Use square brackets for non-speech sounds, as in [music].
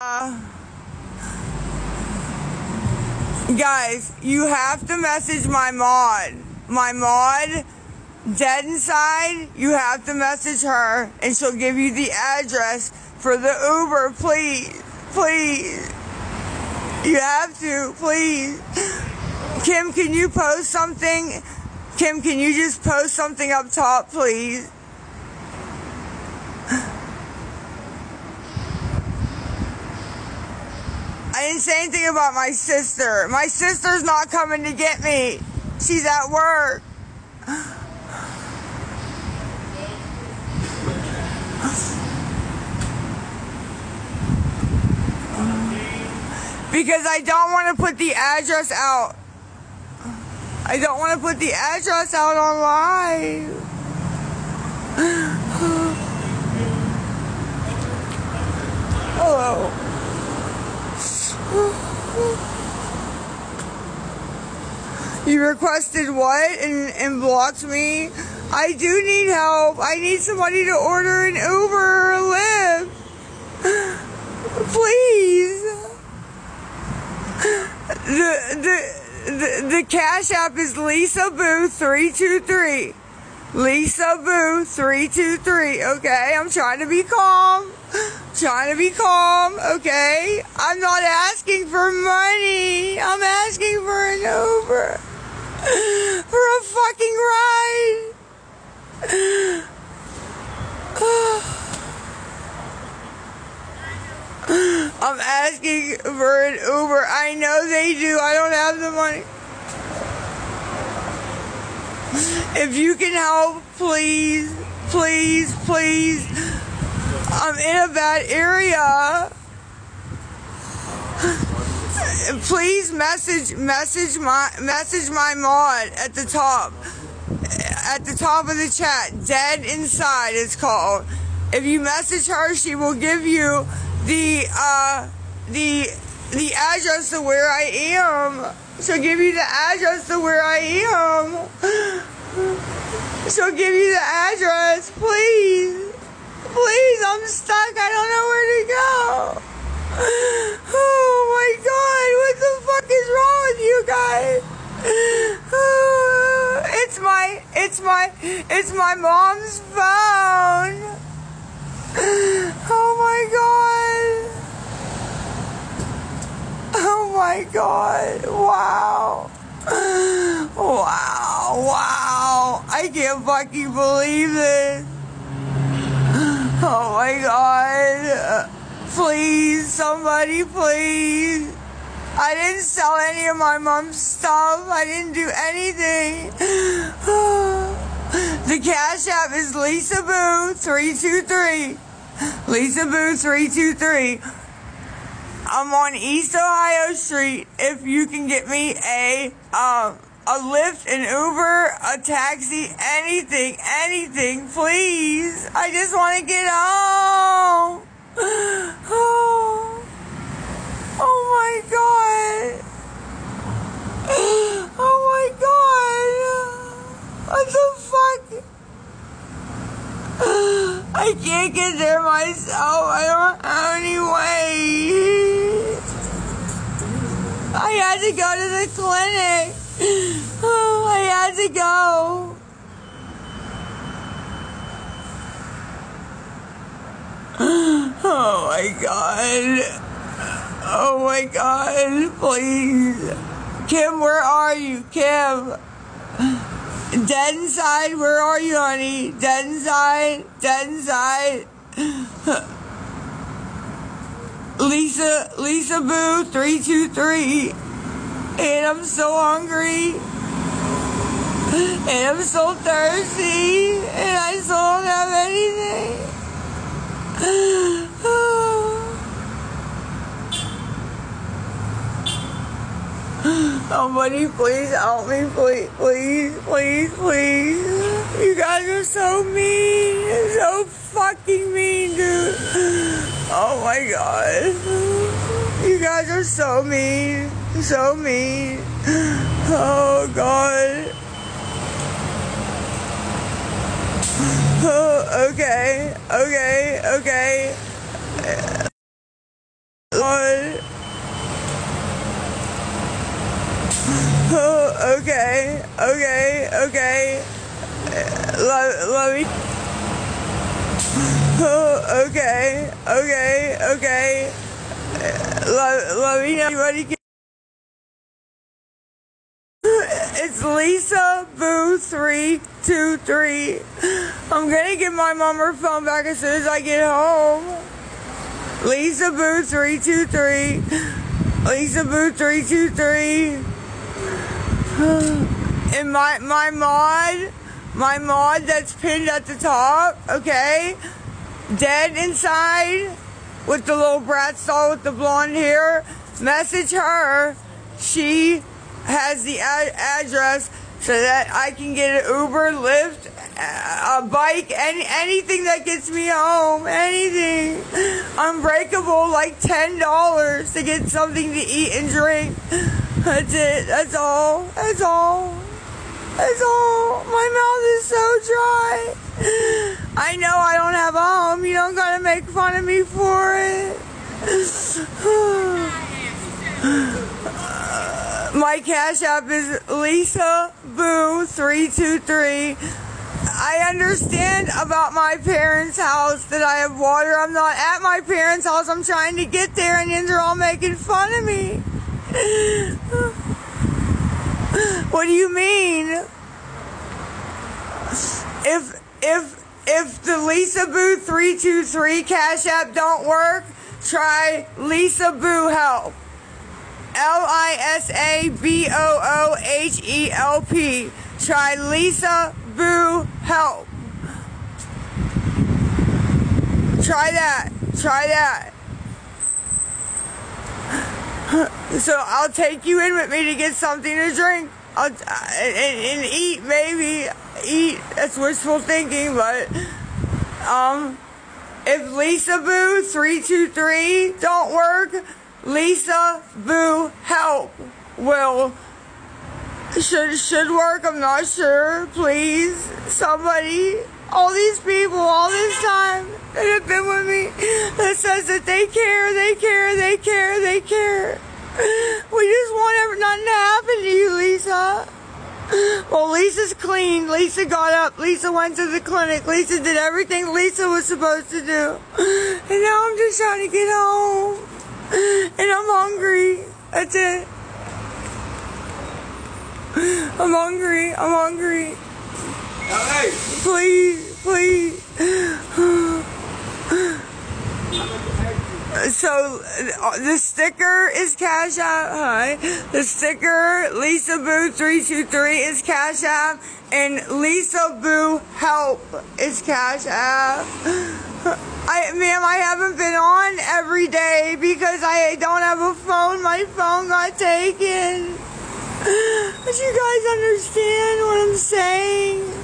Uh, guys, you have to message my mod. My mod, dead inside, you have to message her and she'll give you the address for the Uber, please. Please. You have to, please. Kim, can you post something? Kim, can you just post something up top, please? I didn't say anything about my sister. My sister's not coming to get me. She's at work. Because I don't want to put the address out. I don't want to put the address out online. [sighs] Hello. You requested what and, and blocked me? I do need help. I need somebody to order an Uber or a Lyft. [gasps] Please. The, the, the, the Cash App is Lisa Boo 323. Lisa Boo 323. Okay, I'm trying to be calm. [gasps] Trying to be calm, okay? I'm not asking for money. I'm asking for an Uber. For a fucking ride. I'm asking for an Uber. I know they do. I don't have the money. If you can help, please, please, please. I'm in a bad area. Please message message my message my mod at the top. At the top of the chat. Dead Inside it's called. If you message her, she will give you the uh the the address to where I am. She'll give you the address to where I am. She'll give you the address, please. Please, I'm stuck. I don't know where to go. Oh my god, what the fuck is wrong with you guys? [sighs] It's my, it's my, it's my mom's phone. [sighs] Oh my god. Oh my god. Wow. Wow, wow. I can't fucking believe this. Oh my god. Please, somebody, please. I didn't sell any of my mom's stuff. I didn't do anything. the Cash App is Lisa Boo 323. Lisa Boo 323. I'm on East Ohio Street. If you can get me a um a Lyft, an Uber, a taxi, anything, anything, please. I just want to get home. Oh, [gasps] oh my god. [gasps] Oh my god. What the fuck? I can't get there myself. I don't have any way. I had to go to the clinic. Oh, I had to go. Oh my god. Oh my god, please. Kim, where are you? Kim. Dead inside, where are you, honey? Dead inside, dead inside. Lisa, Lisa Boo, 323. And I'm so hungry. And I'm so thirsty. And I still don't have anything. Somebody please help me, please, please, please, please. You guys are so mean. So fucking mean, dude. Oh my god. You guys are so mean. So mean. Oh god. Oh, okay, okay, okay. Okay, okay, okay. Let, let me. Oh, okay, okay, okay. Let, let me know. It's Lisa Boo three two three. I'm gonna give my mom her phone back as soon as I get home. Lisa Boo three two three. Lisa Boo three two three. And my my mod, my mod that's pinned at the top. Okay, dead inside with the little brat doll with the blonde hair. Message her. She has the ad- address so that I can get an Uber, Lyft, a bike, any anything that gets me home, anything. Unbreakable, like ten dollars to get something to eat and drink. That's it. That's all. That's all. That's all. My mouth is so dry. I know I don't have a home. You don't gotta make fun of me for it. [sighs] My cash app is Lisa Boo three two three. I understand about my parents' house that I have water. I'm not at my parents' house. I'm trying to get there, and they're all making fun of me. [laughs] What do you mean? If if if the Lisa Boo three two three cash app don't work, try Lisa Boo help. L I S A B O O H E L P. Try Lisa Boo Help. Try that. Try that. [laughs] So I'll take you in with me to get something to drink. I'll, and, and eat, maybe. Eat. That's wishful thinking, but um, if Lisa Boo 323 don't work, Lisa Boo Help will should should work. I'm not sure. Please, somebody, all these people, all this time that have been with me that says that they care, they care, they care, they care. We just want every, nothing to happen to you, Lisa. Well, Lisa's clean. Lisa got up. Lisa went to the clinic. Lisa did everything Lisa was supposed to do. And now I'm just trying to get home. And I'm hungry. That's it. [laughs] I'm hungry. I'm hungry. Hey, Please, please. [sighs] So uh, the sticker is Cash App. Hi. The sticker Lisa Boo three two three is Cash App, and Lisa Boo Help is Cash App. [sighs] I, ma'am, I haven't been on every day because I don't have a phone. My phone got taken. But you guys understand what I'm saying?